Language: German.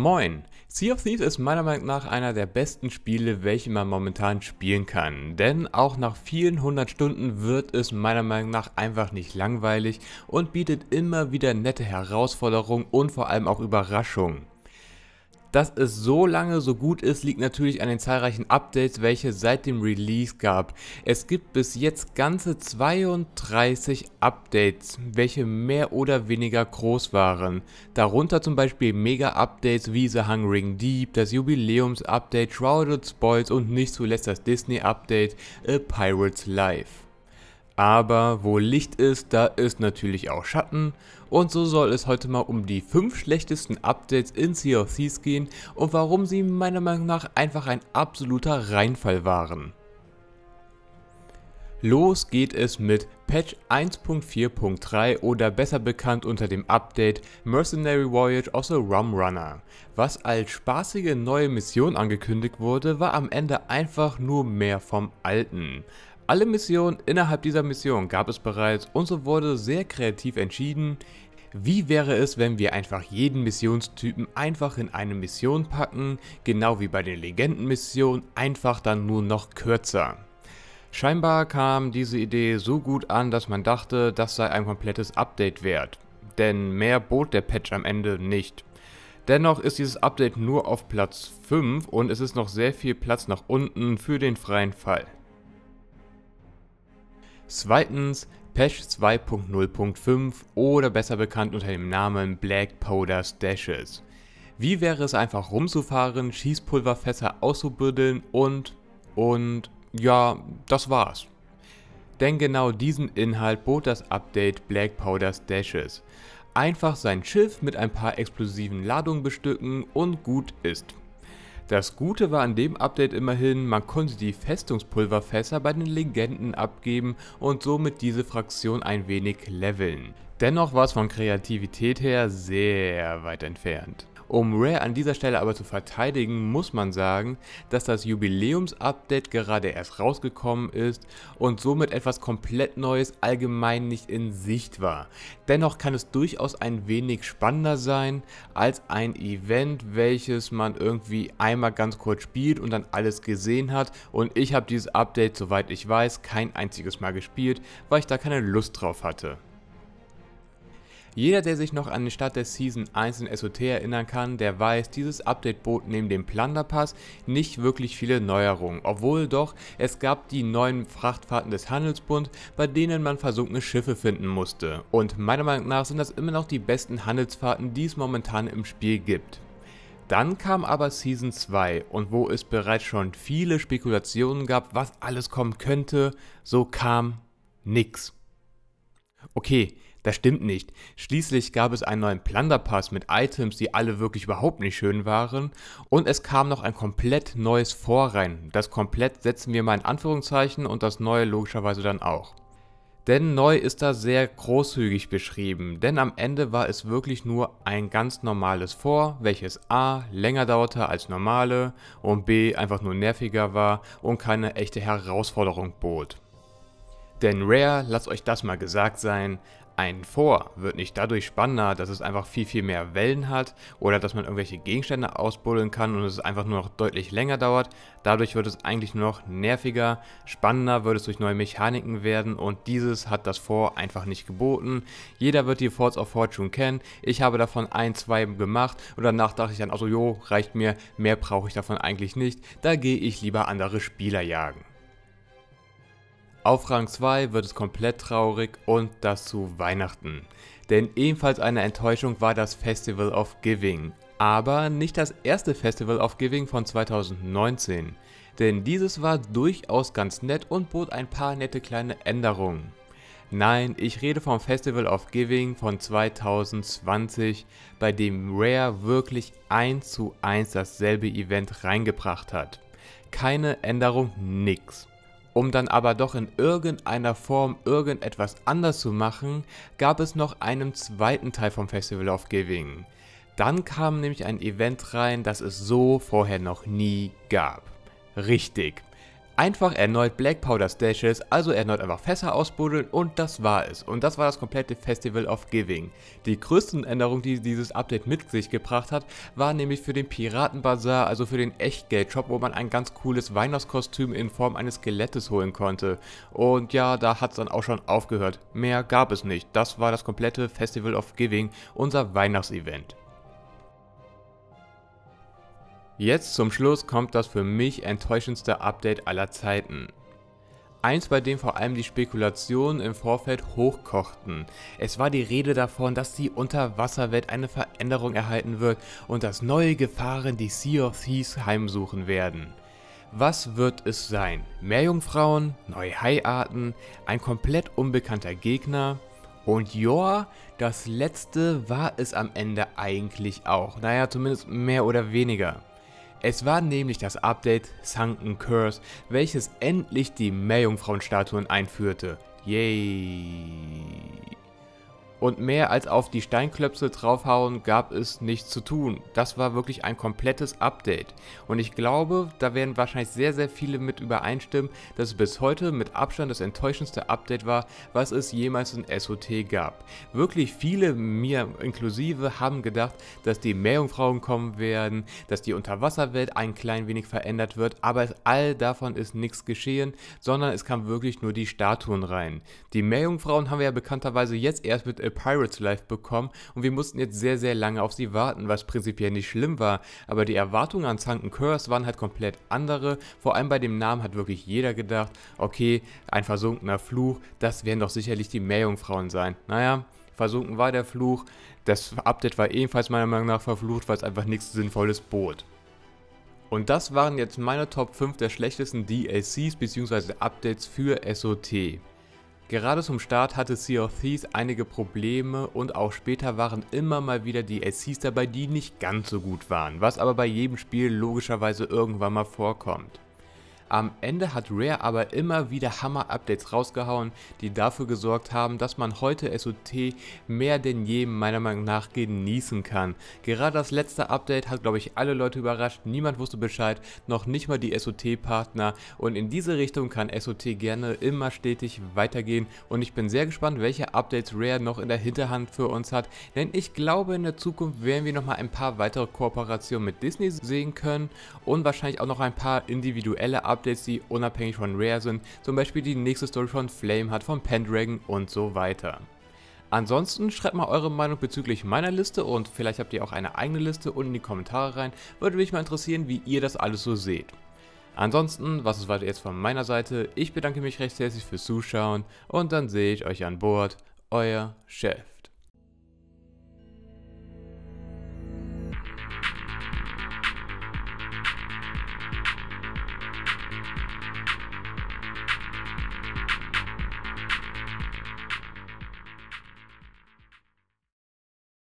Moin! Sea of Thieves ist meiner Meinung nach einer der besten Spiele, welche man momentan spielen kann. Denn auch nach vielen hundert Stunden wird es meiner Meinung nach einfach nicht langweilig und bietet immer wieder nette Herausforderungen und vor allem auch Überraschungen. Dass es so lange so gut ist, liegt natürlich an den zahlreichen Updates, welche seit dem Release gab. Es gibt bis jetzt ganze 32 Updates, welche mehr oder weniger groß waren. Darunter zum Beispiel Mega-Updates wie The Hungering Deep, das Jubiläums-Update, Shrouded Spoils und nicht zuletzt das Disney-Update A Pirate's Life. Aber wo Licht ist, da ist natürlich auch Schatten. Und so soll es heute mal um die 5 schlechtesten Updates in Sea of Thieves gehen und warum sie meiner Meinung nach einfach ein absoluter Reinfall waren. Los geht es mit Patch 1.4.3 oder besser bekannt unter dem Update Mercenary Voyage of the Rum Runner. Was als spaßige neue Mission angekündigt wurde, war am Ende einfach nur mehr vom Alten. Alle Missionen innerhalb dieser Mission gab es bereits und so wurde sehr kreativ entschieden, wie wäre es, wenn wir einfach jeden Missionstypen einfach in eine Mission packen, genau wie bei den Legendenmissionen, einfach dann nur noch kürzer. Scheinbar kam diese Idee so gut an, dass man dachte, das sei ein komplettes Update wert. Denn mehr bot der Patch am Ende nicht. Dennoch ist dieses Update nur auf Platz 5 und es ist noch sehr viel Platz nach unten für den freien Fall. Zweitens Patch 2.0.5 oder besser bekannt unter dem Namen Black Powder Stashes. Wie wäre es einfach rumzufahren, Schießpulverfässer auszubuddeln und, und, ja, das war's. Denn genau diesen Inhalt bot das Update Black Powder Stashes. Einfach sein Schiff mit ein paar explosiven Ladungen bestücken und gut ist. Das Gute war an dem Update immerhin, man konnte die Festungspulverfässer bei den Legenden abgeben und somit diese Fraktion ein wenig leveln. Dennoch war es von Kreativität her sehr weit entfernt. Um Rare an dieser Stelle aber zu verteidigen, muss man sagen, dass das Jubiläums-Update gerade erst rausgekommen ist und somit etwas komplett Neues allgemein nicht in Sicht war. Dennoch kann es durchaus ein wenig spannender sein als ein Event, welches man irgendwie einmal ganz kurz spielt und dann alles gesehen hat und ich habe dieses Update, soweit ich weiß, kein einziges Mal gespielt, weil ich da keine Lust drauf hatte. Jeder, der sich noch an den Start der Season 1 in SOT erinnern kann, der weiß, dieses Update bot neben dem Plunderpass nicht wirklich viele Neuerungen, obwohl doch es gab die neuen Frachtfahrten des Handelsbund, bei denen man versunkene Schiffe finden musste. Und meiner Meinung nach sind das immer noch die besten Handelsfahrten, die es momentan im Spiel gibt. Dann kam aber Season 2 und wo es bereits schon viele Spekulationen gab, was alles kommen könnte, so kam nix. Okay, das stimmt nicht. Schließlich gab es einen neuen Plunderpass mit Items, die alle wirklich überhaupt nicht schön waren. Und es kam noch ein komplett neues Vorrein. Das komplett setzen wir mal in Anführungszeichen und das neue logischerweise dann auch. Denn neu ist da sehr großzügig beschrieben, denn am Ende war es wirklich nur ein ganz normales Vor, welches a. länger dauerte als normale und b. einfach nur nerviger war und keine echte Herausforderung bot. Denn Rare, lasst euch das mal gesagt sein, ein Vor wird nicht dadurch spannender, dass es einfach viel, viel mehr Wellen hat oder dass man irgendwelche Gegenstände ausbuddeln kann und es einfach nur noch deutlich länger dauert. Dadurch wird es eigentlich nur noch nerviger, spannender wird es durch neue Mechaniken werden und dieses hat das Vor einfach nicht geboten. Jeder wird die Forts of Fortune kennen. Ich habe davon ein, zwei gemacht und danach dachte ich dann, also jo, reicht mir, mehr brauche ich davon eigentlich nicht. Da gehe ich lieber andere Spieler jagen. Auf Rang 2 wird es komplett traurig und das zu Weihnachten. Denn ebenfalls eine Enttäuschung war das Festival of Giving. Aber nicht das erste Festival of Giving von 2019. Denn dieses war durchaus ganz nett und bot ein paar nette kleine Änderungen. Nein, ich rede vom Festival of Giving von 2020, bei dem Rare wirklich 1 zu 1 dasselbe Event reingebracht hat. Keine Änderung, nix. Um dann aber doch in irgendeiner Form irgendetwas anders zu machen, gab es noch einen zweiten Teil vom Festival of Giving. Dann kam nämlich ein Event rein, das es so vorher noch nie gab. Richtig. Einfach erneut Black Powder Stashes, also erneut einfach Fässer ausbuddeln und das war es. Und das war das komplette Festival of Giving. Die größten Änderungen, die dieses Update mit sich gebracht hat, war nämlich für den Piratenbazar, also für den Echtgeld-Shop, wo man ein ganz cooles Weihnachtskostüm in Form eines Skelettes holen konnte. Und ja, da hat es dann auch schon aufgehört. Mehr gab es nicht. Das war das komplette Festival of Giving, unser Weihnachtsevent. Jetzt zum Schluss kommt das für mich enttäuschendste Update aller Zeiten. Eins, bei dem vor allem die Spekulationen im Vorfeld hochkochten. Es war die Rede davon, dass die Unterwasserwelt eine Veränderung erhalten wird und dass neue Gefahren die Sea of Thieves heimsuchen werden. Was wird es sein? Meerjungfrauen, neue Haiarten, ein komplett unbekannter Gegner? Und ja, das letzte war es am Ende eigentlich auch. Naja, zumindest mehr oder weniger. Es war nämlich das Update Sunken Curse, welches endlich die Meerjungfrauenstatuen einführte. Yay! Und mehr als auf die Steinklöpse draufhauen gab es nichts zu tun. Das war wirklich ein komplettes Update. Und ich glaube, da werden wahrscheinlich sehr, sehr viele mit übereinstimmen, dass es bis heute mit Abstand das enttäuschendste Update war, was es jemals in SOT gab. Wirklich viele, mir inklusive, haben gedacht, dass die Meerjungfrauen kommen werden, dass die Unterwasserwelt ein klein wenig verändert wird, aber all davon ist nichts geschehen, sondern es kamen wirklich nur die Statuen rein. Die Meerjungfrauen haben wir ja bekannterweise jetzt erst mit Pirates Life bekommen und wir mussten jetzt sehr, sehr lange auf sie warten, was prinzipiell nicht schlimm war, aber die Erwartungen an Sunken Curse waren halt komplett andere. Vor allem bei dem Namen hat wirklich jeder gedacht, okay, ein versunkener Fluch, das werden doch sicherlich die Meerjungfrauen sein. Naja, versunken war der Fluch, das Update war ebenfalls meiner Meinung nach verflucht, weil es einfach nichts Sinnvolles bot. Und das waren jetzt meine Top 5 der schlechtesten DLCs bzw. Updates für SOT. Gerade zum Start hatte Sea of Thieves einige Probleme und auch später waren immer mal wieder DLCs dabei, die nicht ganz so gut waren, was aber bei jedem Spiel logischerweise irgendwann mal vorkommt. Am Ende hat Rare aber immer wieder Hammer-Updates rausgehauen, die dafür gesorgt haben, dass man heute SOT mehr denn je meiner Meinung nach genießen kann. Gerade das letzte Update hat glaube ich alle Leute überrascht, niemand wusste Bescheid, noch nicht mal die SOT-Partner und in diese Richtung kann SOT gerne immer stetig weitergehen. Und ich bin sehr gespannt, welche Updates Rare noch in der Hinterhand für uns hat, denn ich glaube in der Zukunft werden wir nochmal ein paar weitere Kooperationen mit Disney sehen können. Und wahrscheinlich auch noch ein paar individuelle Updates Updates, die unabhängig von Rare sind, zum Beispiel die nächste Story von Flame hat, von Pendragon und so weiter. Ansonsten schreibt mal eure Meinung bezüglich meiner Liste und vielleicht habt ihr auch eine eigene Liste unten in die Kommentare rein. Würde mich mal interessieren, wie ihr das alles so seht. Ansonsten, was ist weiter jetzt von meiner Seite? Ich bedanke mich recht herzlich fürs Zuschauen und dann sehe ich euch an Bord. Euer Chef.